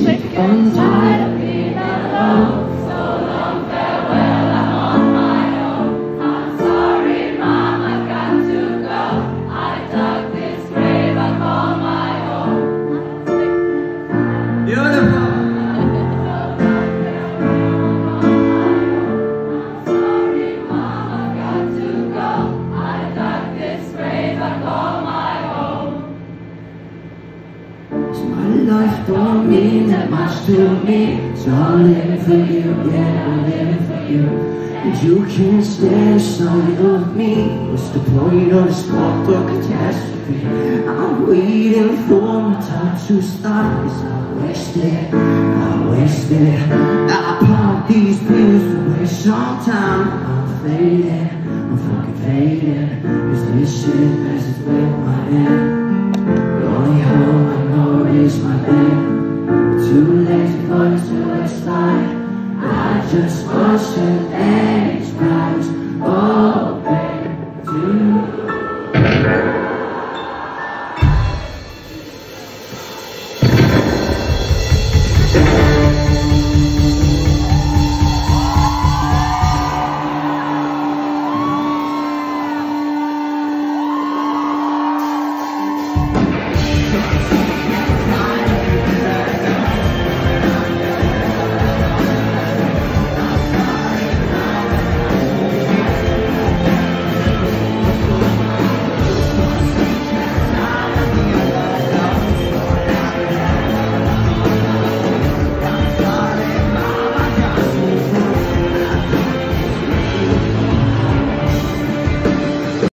click inside of me now. Life don't mean that much to me. So I'm living for you, yeah, I'm living for you. And you can't stand side of me. What's the point of this fucked up catastrophe? I'm waiting for my time to stop Cause I wasted, I wasted. I pop these pills to waste some time. I'm fading, I'm fucking fading. Cause this shit too late for suicide. I just watched her legs rise open to.